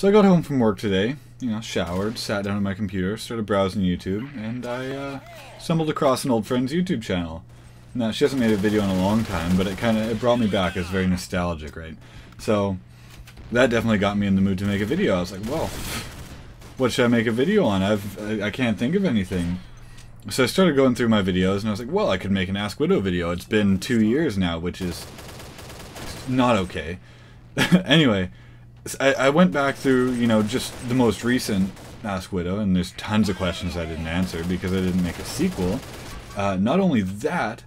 So I got home from work today, you know, showered, sat down at my computer, started browsing YouTube, and I uh, stumbled across an old friend's YouTube channel. Now, she hasn't made a video in a long time, but it kind of it brought me back. It's very nostalgic, right? So that definitely got me in the mood to make a video. I was like, well, what should I make a video on? I've I, I can't think of anything. So I started going through my videos, and I was like, well, I could make an Ask Widow video. It's been two years now, which is not okay. anyway, I, I went back through, you know, just the most recent Ask Widow, and there's tons of questions I didn't answer because I didn't make a sequel. Uh, not only that,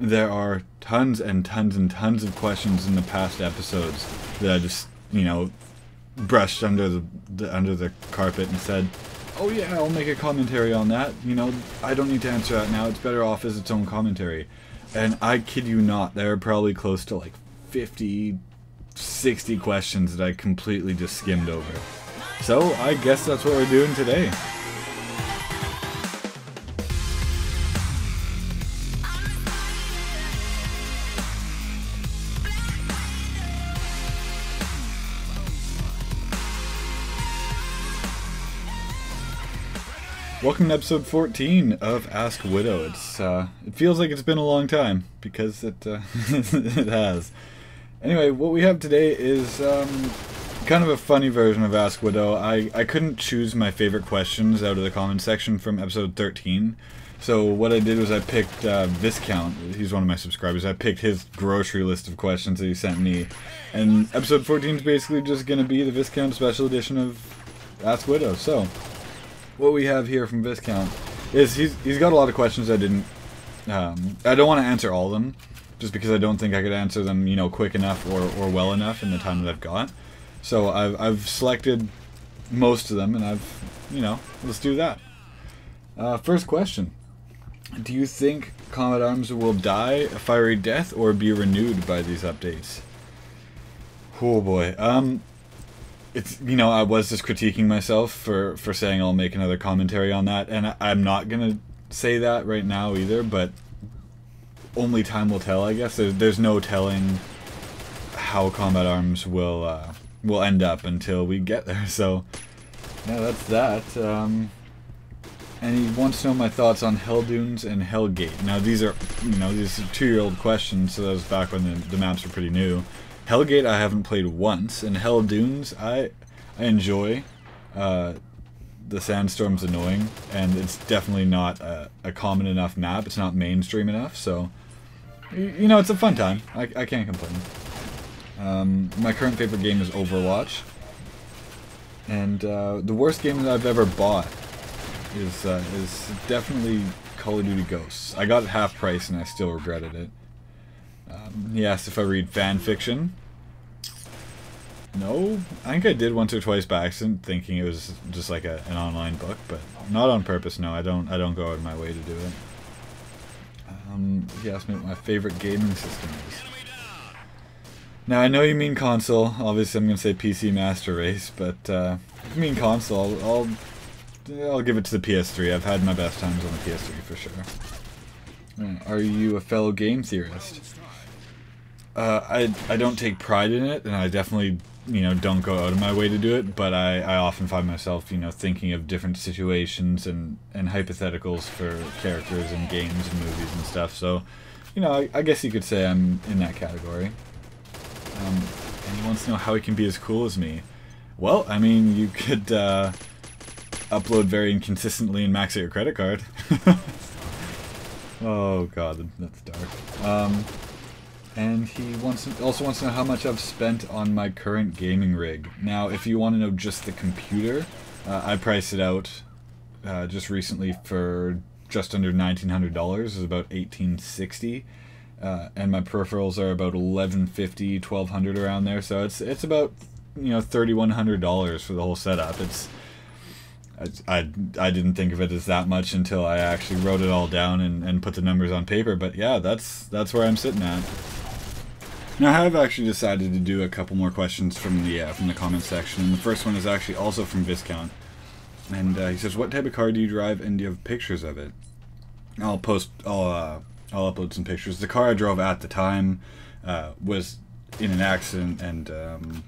there are tons and tons and tons of questions in the past episodes that I just, you know, brushed under the, the under the carpet and said, "Oh yeah, I'll make a commentary on that." You know, I don't need to answer that now. It's better off as its own commentary. And I kid you not, there are probably close to like 50, 60 questions that I completely just skimmed over. So I guess that's what we're doing today. Welcome to episode 14 of Ask Widow. It's uh, it feels like it's been a long time because it uh, it has. Anyway, what we have today is um, kind of a funny version of Ask Widow. I I couldn't choose my favorite questions out of the comment section from episode 13. So what I did was I picked uh, Viscount. He's one of my subscribers. I picked his grocery list of questions that he sent me, and episode 14 is basically just going to be the Viscount special edition of Ask Widow. So what we have here from Viscount is he's he's got a lot of questions I didn't. Um, I don't want to answer all of them, just because I don't think I could answer them, you know, quick enough or, or well enough in the time that I've got. So I've I've selected most of them, and I've you know let's do that. Uh, first question: Do you think Combat Arms will die a fiery death or be renewed by these updates? Oh boy. Um, it's you know I was just critiquing myself for for saying I'll make another commentary on that, and I, I'm not gonna say that right now either. But only time will tell, I guess. There's, there's no telling how Combat Arms will uh, will end up until we get there. So yeah, that's that. Um, and he wants to know my thoughts on Hell Dunes and Hellgate. Now these are you know these are two year old questions, so that was back when the, the maps were pretty new. Hellgate I haven't played once, and Hell Dunes I I enjoy. Uh, the sandstorm's annoying, and it's definitely not a, a, common enough map. It's not mainstream enough, so you, know it's a fun time. I, I can't complain. Um, my current favorite game is Overwatch, and uh, the worst game that I've ever bought is uh, is definitely Call of Duty Ghosts. I got it half price, and I still regretted it. Um, he asked if I read fan fiction. No, I think I did once or twice by accident, thinking it was just like a, an online book, but not on purpose. No, I don't. I don't go out of my way to do it. Um, he asked me what my favorite gaming system is. Now I know you mean console. Obviously, I'm gonna say PC Master Race, but uh, if you mean console, I'll, I'll give it to the PS3. I've had my best times on the PS3 for sure. Are you a fellow game theorist? Uh, I I don't take pride in it, and I definitely you know don't go out of my way to do it. But I, I often find myself you know thinking of different situations and and hypotheticals for characters and games and movies and stuff. So you know I, I guess you could say I'm in that category. Um, and he wants to know how he can be as cool as me. Well, I mean you could uh, upload very inconsistently and max out your credit card. oh god, that's dark. Um, and he wants to, also wants to know how much I've spent on my current gaming rig. Now, if you want to know just the computer, uh, I priced it out uh, just recently for just under $1,900. It's about 1,860. Uh, and my peripherals are about $1,150, $1,200 around there. So it's it's about you know $3,100 for the whole setup. It's I, I, I didn't think of it as that much until I actually wrote it all down and, and put the numbers on paper. But yeah, that's that's where I'm sitting at. Now I have actually decided to do a couple more questions from the uh, from the comment section, and the first one is actually also from Viscount, and uh, he says, "What type of car do you drive, and do you have pictures of it?" I'll post, I'll uh, I'll upload some pictures. The car I drove at the time uh, was in an accident and um,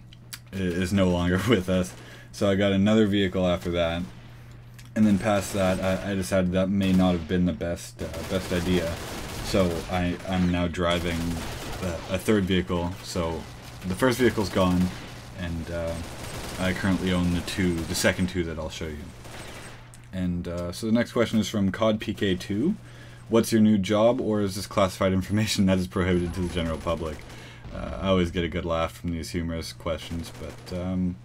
is no longer with us. So I got another vehicle after that, and then past that, I, I decided that may not have been the best uh, best idea. So I I'm now driving a, third vehicle. So the first vehicle's gone, and uh, I currently own the two, the second two that I'll show you. And uh, so the next question is from COD PK2. What's your new job, or is this classified information that is prohibited to the general public? Uh, I always get a good laugh from these humorous questions, but um,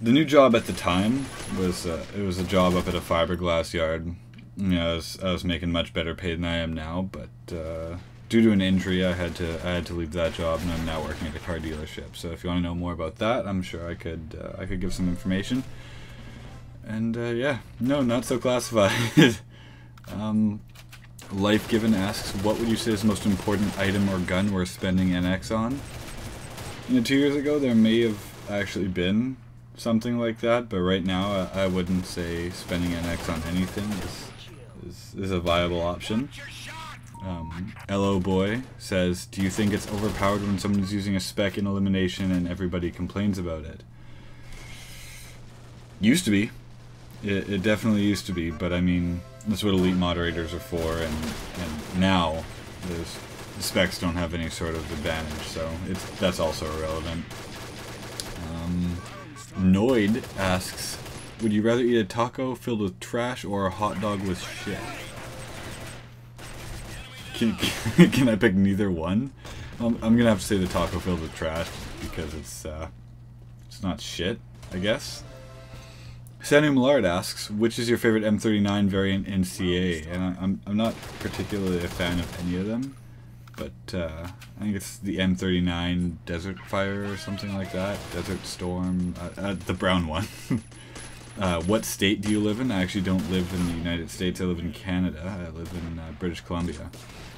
the new job at the time was uh, it was a job up at a fiberglass yard. You know, I was, I was making much better pay than I am now, but uh, due to an injury, I had to I had to leave that job, and I'm now working at a car dealership. So if you want to know more about that, I'm sure I could uh, I could give some information. And uh, yeah, no, not so classified. um, Life Given asks, what would you say is the most important item or gun worth spending NX on? You know, two years ago there may have actually been something like that, but right now I, I wouldn't say spending NX on anything is, is, is a viable option. Um, LO Boy says, Do you think it's overpowered when someone's using a spec in elimination and everybody complains about it? Used to be. It, it definitely used to be, but I mean, that's what elite moderators are for, and, and now the specs don't have any sort of advantage, so it's that's also irrelevant. Um, Noid asks, would you rather eat a taco filled with trash or a hot dog with shit? Can, can I pick neither one? Um, I'm gonna have to say the taco filled with trash because it's uh, it's not shit, I guess. Sandy Millard asks, which is your favorite M39 variant in CA? And I, I'm, I'm not particularly a fan of any of them, but uh, I think it's the M39 Desert Fire or something like that. Desert Storm, uh, uh, the brown one. Uh, what state do you live in? I actually don't live in the United States. I live in Canada. I live in uh, British Columbia.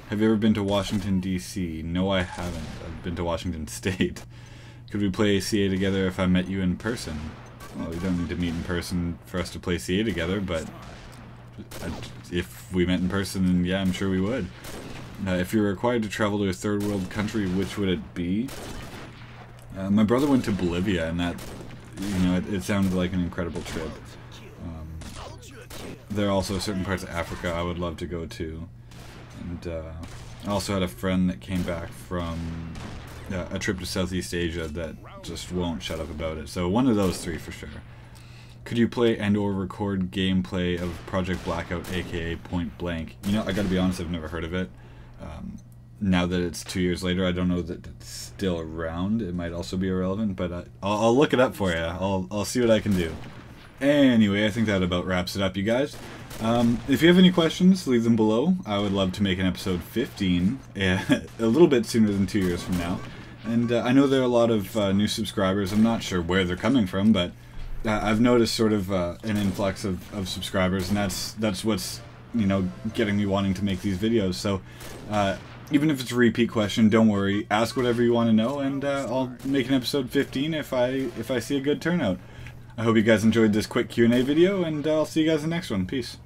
Have you ever been to Washington, D.C.? No, I haven't. I've been to Washington State. Could we play CA together if I met you in person? Well, we don't need to meet in person for us to play CA together, but if we met in person, then yeah, I'm sure we would. Uh, if you're required to travel to a third world country, which would it be? Uh, my brother went to Bolivia, and that you know, it, it sounded like an incredible trip. Um, there are also certain parts of Africa I would love to go to. And uh, I also had a friend that came back from uh, a trip to Southeast Asia that just won't shut up about it. So one of those three for sure. Could you play and or record gameplay of Project Blackout, aka Point Blank? You know, I gotta be honest, I've never heard of it. Um, now that it's two years later, I don't know that it's still around. It might also be irrelevant, but I, I'll, I'll look it up for you. I'll, I'll see what I can do. Anyway, I think that about wraps it up, you guys. Um, if you have any questions, leave them below. I would love to make an episode 15 a little bit sooner than two years from now. And uh, I know there are a lot of uh, new subscribers. I'm not sure where they're coming from, but uh, I've noticed sort of uh, an influx of, of subscribers, and that's that's what's you know getting me wanting to make these videos. So uh, even if it's a repeat question, don't worry. Ask whatever you want to know, and uh, I'll make an episode 15 if I if I see a good turnout. I hope you guys enjoyed this quick Q&A video, and I'll see you guys in the next one. Peace.